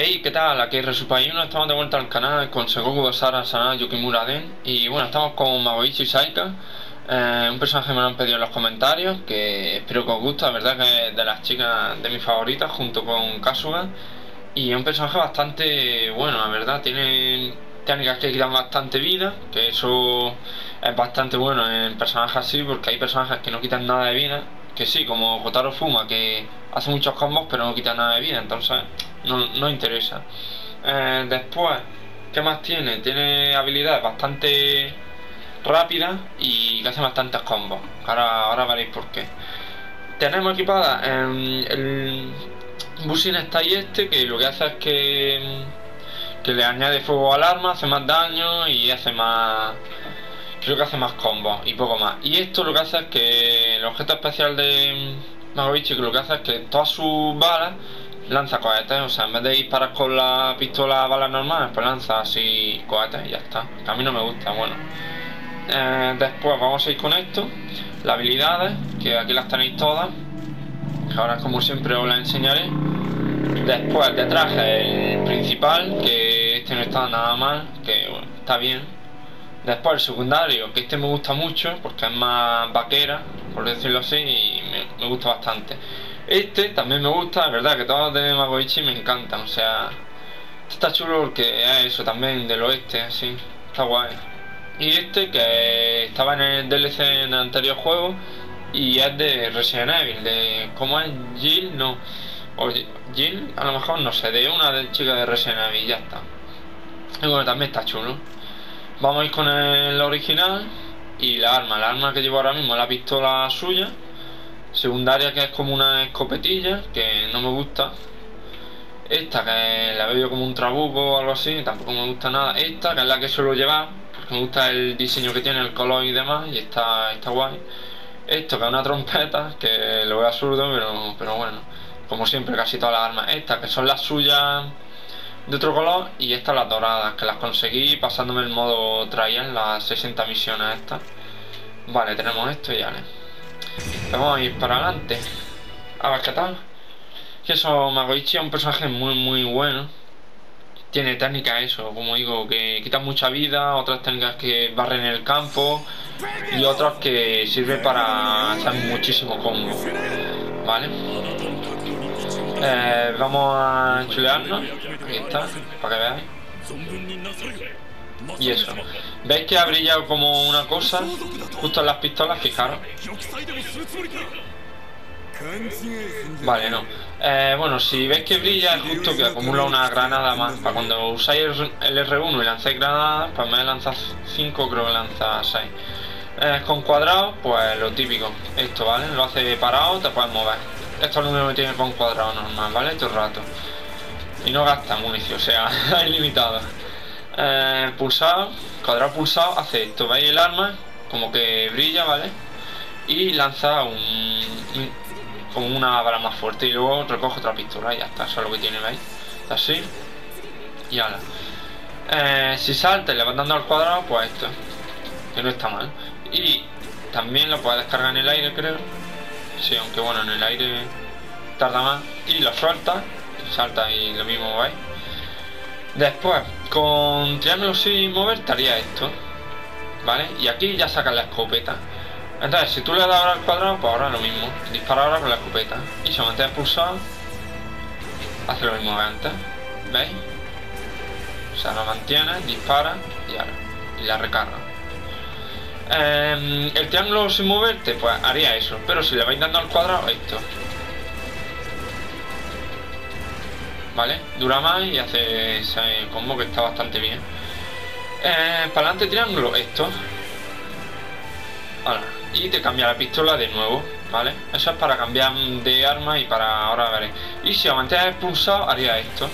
Hey, ¿qué tal? Aquí es Resupai1, estamos de vuelta al canal con Segoku Sara Sana Yukimura Den Y bueno, estamos con Magoichi Saika. Eh, Un personaje que me lo han pedido en los comentarios Que espero que os guste, la verdad que es de las chicas de mis favoritas junto con Kasuga. Y es un personaje bastante bueno, la verdad. Tiene técnicas que quitan bastante vida Que eso es bastante bueno en personajes así Porque hay personajes que no quitan nada de vida. Que sí, como Kotaro Fuma, que hace muchos combos pero no quita nada de vida. Entonces no, no interesa. Eh, después, ¿qué más tiene? Tiene habilidades bastante rápidas y que hace bastantes combos. Ahora, ahora veréis por qué. Tenemos equipada en el Busin está ahí este, que lo que hace es que, que le añade fuego al arma, hace más daño y hace más... Creo que hace más combos y poco más. Y esto lo que hace es que el objeto especial de Magoichi lo que hace es que todas sus balas lanza cohetes, o sea, en vez de disparar con la pistola a balas normales, pues lanza así cohetes y ya está. A mí no me gusta, bueno. Eh, después vamos a ir con esto, las habilidades, que aquí las tenéis todas, que ahora como siempre os las enseñaré. Después de traje el principal, que este no está nada mal, que está bien. Después el secundario, que este me gusta mucho, porque es más vaquera, por decirlo así, y me gusta bastante. Este también me gusta, es verdad que todos los de Magoichi me encantan, o sea, está chulo porque es eso también del oeste, así, está guay. Y este que estaba en el DLC en el anterior juego y es de Resident Evil, de ¿cómo es? Jill, no, o Jill, a lo mejor no sé, de una de chica de Resident Evil, ya está. Y bueno, también está chulo. Vamos a ir con el original y la arma, la arma que llevo ahora mismo la pistola suya Secundaria que es como una escopetilla, que no me gusta. Esta que la veo como un trabuco o algo así, tampoco me gusta nada. Esta que es la que suelo llevar, porque me gusta el diseño que tiene, el color y demás, y está, está guay. Esto que es una trompeta, que lo veo absurdo, pero, pero bueno, como siempre, casi todas las armas. Estas que son las suyas de otro color, y estas las doradas, que las conseguí pasándome el modo trial, las 60 misiones estas. Vale, tenemos esto y ya. Vamos a ir para adelante. A tal. Que eso, Magoichi es un personaje muy, muy bueno. Tiene técnicas, eso, como digo, que quitan mucha vida, otras técnicas que barren el campo y otras que sirven para hacer muchísimo combo. ¿Vale? Eh, vamos a chulearnos. Aquí está, para que veáis. Y eso. ¿Veis que ha brillado como una cosa? Justo en las pistolas, fijaros. Vale, no. Eh, bueno, si veis que brilla es justo que acumula una granada más. Para cuando usáis el R1 y lancéis granadas, pues me lanza 5, creo que lanza 6. Eh, con cuadrado, pues lo típico. Esto, ¿vale? Lo hace parado, te puedes mover. Esto es lo único que tiene con cuadrado normal, ¿vale? Todo el rato. Y no gasta munición, o sea, es limitado eh, pulsado, cuadrado pulsado, hace esto, veis el arma, como que brilla, ¿vale? Y lanza un, como una bala más fuerte y luego recoge otra pistola y ya está, eso que tiene, ¿veis? Así y ahora. Eh, si salta y le vas dando al cuadrado, pues esto, que no está mal. Y también lo puedes descargar en el aire, creo. Sí, aunque bueno, en el aire tarda más. Y lo suelta, salta y lo mismo, ¿veis? Después, con triángulo sin mover estaría esto. ¿Vale? Y aquí ya sacas la escopeta. Entonces, si tú le das ahora al cuadrado, pues ahora lo mismo. Dispara ahora con la escopeta. Y si mantienes pulsado, hace lo mismo que antes. ¿Veis? O sea, lo mantienes, dispara y ahora. Y la recarga. Em, el triángulo sin moverte, pues haría eso. Pero si le vais dando al cuadrado, esto. ¿Vale? Dura más y hace ese combo que está bastante bien. Eh, para adelante triángulo, esto. Y te cambia la pistola de nuevo, ¿vale? Eso es para cambiar de arma y para... Ahora veré. Y si lo mantienes pulsado, haría esto.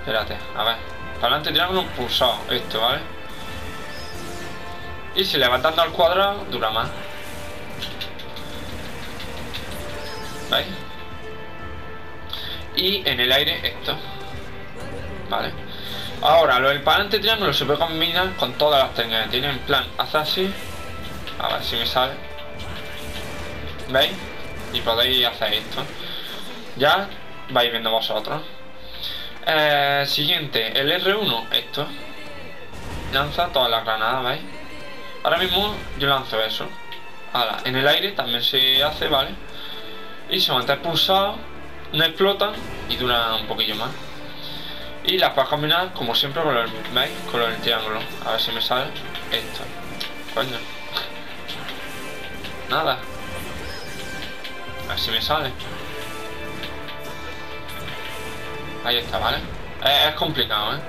Espérate, a ver. Para adelante triángulo, pulsado, esto, ¿vale? Y si le vas dando al cuadrado, dura más. ¿Veis? Y en el aire esto. Vale. Ahora, lo del palante triángulo se puede combinar con todas las técnicas. Tiene en plan, haz así. A ver si me sale. ¿Veis? Y podéis hacer esto. Ya vais viendo vosotros. Eh, siguiente, el R1, esto. Lanza todas las granadas, ¿veis? Ahora mismo yo lanzo eso. Ahora, en el aire también se hace, ¿vale? Y se mantiene pulsado, no explotan y dura un poquillo más. Y las puedes combinar como siempre con el. Con el triángulo. A ver si me sale esto. Coño. Nada. A ver si me sale. Ahí está, ¿vale? Es, complicado, ¿eh?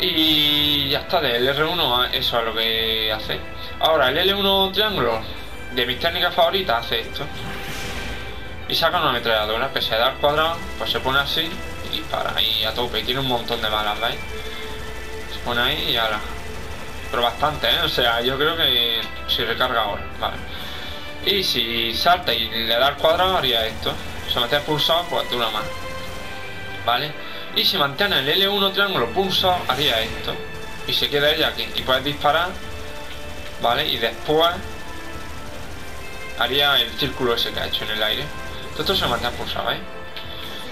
Y ya está, del R1 eso es lo que hace. Ahora, el L1 triángulo, de mis técnicas favoritas, hace esto. Y saca una ametralladora, que se da al cuadrado, pues se pone así y dispara ahí a tope. Y tiene un montón de balas, ¿veis? Se pone ahí y ahora. Pero bastante, ¿eh? O sea, yo creo que si recarga ahora, vale. Y si salta y le da al cuadrado, haría esto. Se mete pulsado, pues dura más. ¿Vale? Y si mantiene el L1 triángulo pulsado, haría esto. Y se queda ella aquí. Y puedes disparar, ¿vale? Y después haría el círculo ese que ha hecho en el aire. Esto se mantiene pulsado, ¿eh?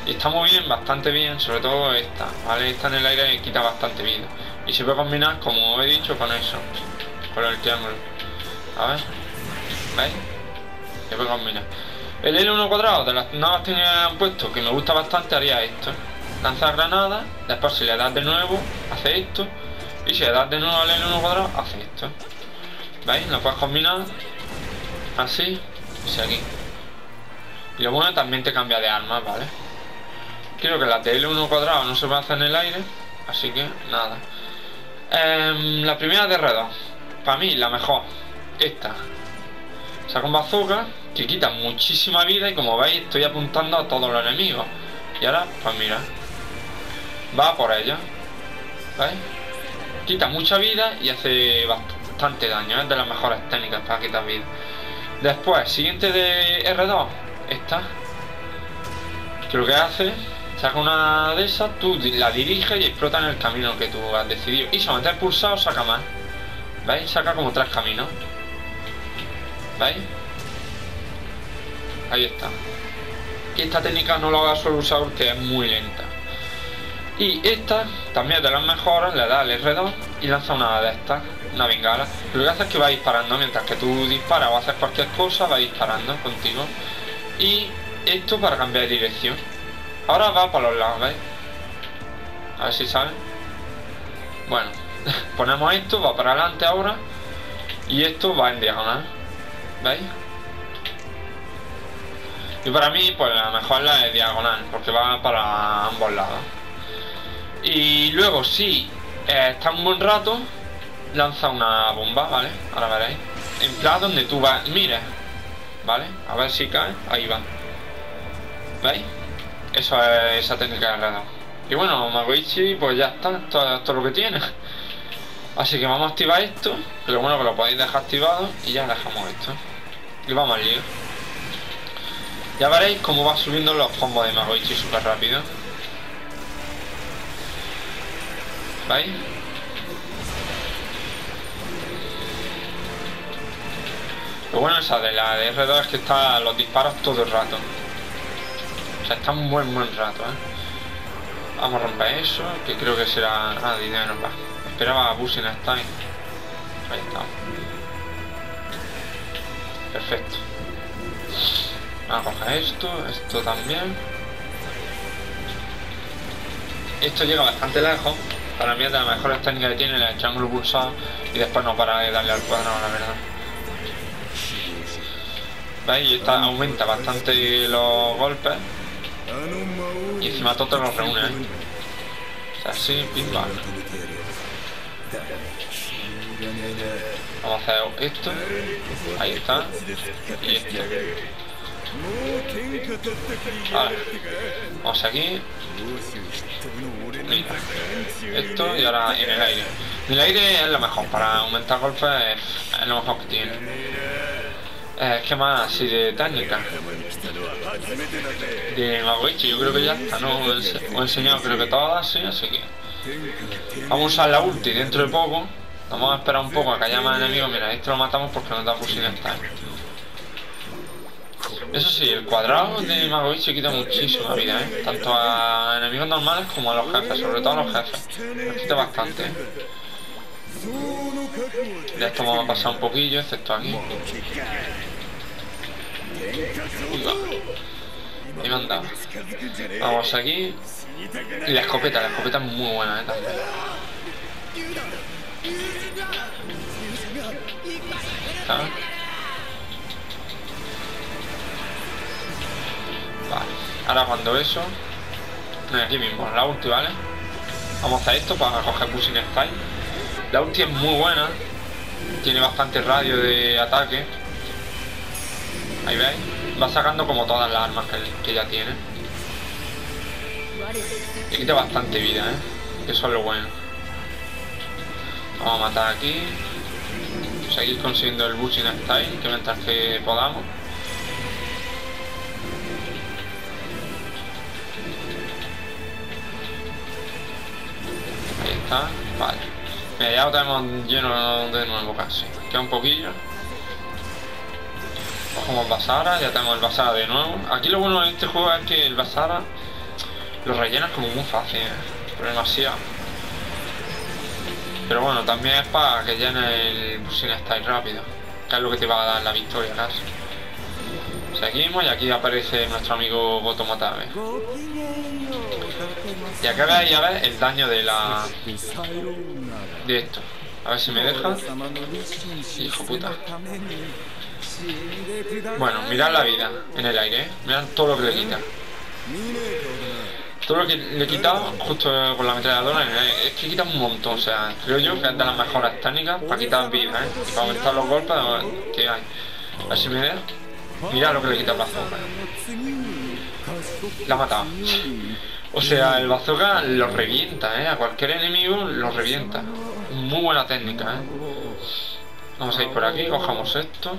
Y está muy bien, bastante bien, sobre todo esta, ¿vale? Esta en el aire quita bastante vida. Y se puede combinar, como he dicho, con eso. Con el triángulo. A ver. ¿Veis? Se puede combinar. El L1 cuadrado de las nuevas que han puesto, que me gusta bastante, haría esto. Lanzar granada, después si le das de nuevo, hace esto. Y si le das de nuevo al L1 cuadrado, hace esto. ¿Veis? Lo puedes combinar así y aquí. Y lo bueno también te cambia de armas, ¿vale? Creo que la de L1 cuadrado no se va a hacer en el aire, así que nada. Em, la primera de R2, para mí la mejor, esta. Saca un bazooka que quita muchísima vida y como veis estoy apuntando a todos los enemigos. Y ahora, pues mira, va por ella. ¿Veis? Quita mucha vida y hace bastante daño, es de las mejores técnicas para quitar vida. Después, siguiente de R2, esta. Que lo que hace, saca una de esas, tú la diriges y explota en el camino que tú has decidido. Y solamente pulsado saca más. ¿Veis? Saca como tres caminos. ¿Veis? Ahí está. Y esta técnica no la suelo usar porque es muy lenta. Y esta también de las mejores, le da al R2 y lanza una de estas, una bengala. Lo que hace es que va disparando mientras que tú disparas o haces cualquier cosa, va disparando contigo. Y esto para cambiar de dirección. Ahora va para los lados, ¿veis? A ver si sale. Bueno, ponemos esto, va para adelante ahora. Y esto va en diagonal. ¿Veis? Y para mí, pues la mejor la de diagonal, porque va para ambos lados. Y luego, si eh, está un buen rato, lanza una bomba, ¿vale? Ahora veréis. En plan donde tú vas, mira, ¿vale? A ver si cae, ahí va. ¿Veis? Eso es esa técnica de alrededor. Y bueno, Magoichi, pues ya está, esto, es lo que tiene. Así que vamos a activar esto, pero bueno que lo podéis dejar activado y ya dejamos esto. Y vamos al lío. Ya veréis cómo va subiendo los combos de Magoichi súper rápido. ¿Veis? Lo bueno esa de la de R2 es que está los disparos todo el rato. O sea, está un buen buen rato, ¿eh? Vamos a romper eso, que creo que será... Ah, dinero, va. Esperaba a Busin Stein. Ahí está. Perfecto. Vamos a coger esto, esto también. Esto llega bastante lejos. Para mí es de las mejores técnicas que tiene el triángulo pulsado y después no para de darle al cuadrado, la verdad. ¿Veis? Esta aumenta bastante los golpes. Y encima todo los reúne. O sea, así, pim Vamos a hacer esto. Ahí está. Y esto. Vale. Vamos aquí. Esto y ahora en el aire. En el aire es lo mejor, para aumentar golpes es, lo mejor que tiene. Es que más así de técnica. De Magoichi, yo creo que ya está, ¿no? Os he enseñado creo que todas, sí, así que. Vamos a usar la ulti dentro de poco. Vamos a esperar un poco a que haya más enemigos. Mira, esto lo matamos porque no da fusil esta. Eso sí, el cuadrado de Magoichi quita muchísima vida, ¿eh? Tanto a enemigos normales como a los jefes, sobre todo a los jefes. Nos quita bastante, ¿eh? De esto vamos a pasar un poquillo, excepto aquí. Me. Vamos aquí. La escopeta, la escopeta es muy buena, ¿eh? ¿Sabes? Vale. Ahora cuando eso... Aquí mismo, la ulti, ¿vale? Vamos a esto para coger Pushing Style. La ulti es muy buena. Tiene bastante radio de ataque. Ahí veis. Va sacando como todas las armas que, ya tiene. Y quita bastante vida, ¿eh? Eso es lo bueno. Vamos a matar aquí. Seguir consiguiendo el Bushing Style, que mientras que podamos. Ahí está. Vale. Mira, ya lo tenemos lleno de nuevo casi. Queda un poquillo. Cogemos Basara, ya tenemos el Basara de nuevo. Aquí lo bueno de este juego es que el Basara lo rellenas como muy fácil, ¿eh? pero demasiado. Pero bueno, también es para que llene el sin style rápido, que es lo que te va a dar la victoria casi. Seguimos y aquí aparece nuestro amigo Goto Matabe. Y acá veis ya ves el daño de la... de esto. A ver si me deja. Hijo puta. Bueno, mirad la vida en el aire, ¿eh? Mirad todo lo que le quita. Todo lo que le he quitado justo con la ametralladora es que quita un montón, o sea, creo yo que es de las mejores técnicas para quitar vida, ¿eh? Y para aumentar los golpes que hay. A ver si me da. Mira lo que le quita el bazooka. La ha matado. O sea, el bazooka lo revienta, ¿eh? A cualquier enemigo lo revienta. Muy buena técnica, ¿eh? Vamos a ir por aquí, cojamos esto.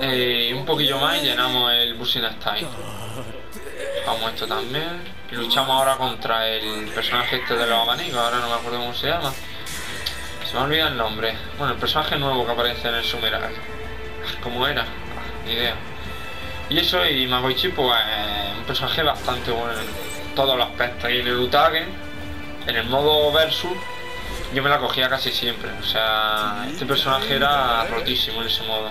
Eh, un poquillo más y llenamos el Bushing Style. Vamos esto también. Luchamos ahora contra el personaje este de los abanicos, ahora no me acuerdo cómo se llama. Se me olvida el nombre. Bueno, el personaje nuevo que aparece en el Sumeral. ¿Cómo era? ni idea. Y eso, y Magoichi, pues un personaje bastante bueno en todos los aspectos. Y en el Utage, en el modo versus, yo me la cogía casi siempre. O sea, este personaje era rotísimo en ese modo.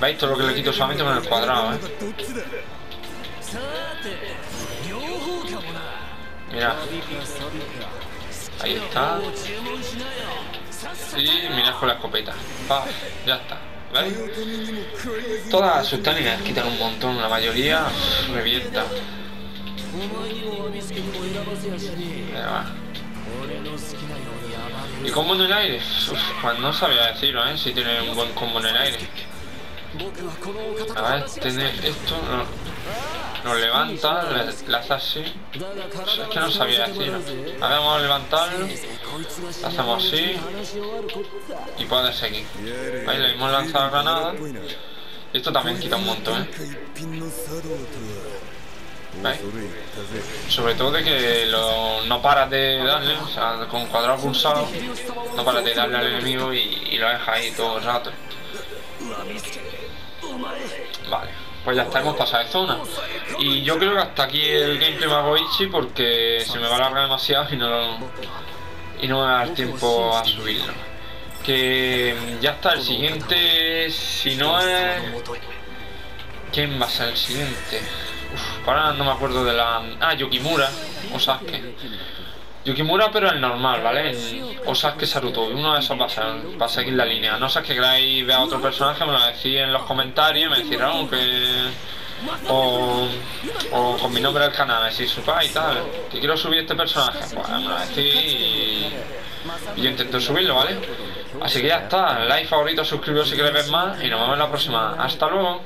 ¿Veis? Todo lo que le quito solamente con el cuadrado, ¿eh? Mira. Ahí está. Y mirad con la escopeta. ya está. ¿Veis? Todas sus técnicas quitan un montón, la mayoría revienta. ¿Y combo en el aire? pues no sabía decirlo, ¿eh? Si tiene un buen combo en el aire. A ver, tener esto... Nos levanta, le, hace así. Es que no sabía decir. A ver, vamos a levantarlo. hacemos así. Y puede seguir. Ahí le hemos lanzado granada. Y esto también quita un montón, ¿eh? Sobre todo de que lo, no paras de darle, o sea, con cuadrado pulsado, no paras de darle al enemigo y, y lo dejas ahí todo el rato. Vale, pues ya está, hemos pasado de zona. Y yo creo que hasta aquí el gameplay Magoichi porque se me va a alargar demasiado y no, y no me va a dar tiempo a subirlo. Que ya está, el siguiente, si no es... ¿Quién va a ser el siguiente? Uf, ahora no me acuerdo de la... Ah, Yukimura o Sasuke. Yukimura pero el normal, ¿vale? O Sasuke Saruto, uno de esos va a, seguir la línea. No sé que queráis ver a otro personaje, me lo decís en los comentarios, me decís algo que... O, con mi nombre del canal, me decís y tal, que quiero subir este personaje, pues me lo decís y, y yo intento subirlo, ¿vale? Así que ya está, like, favorito, suscribiros si queréis ver más y nos vemos en la próxima. Hasta luego.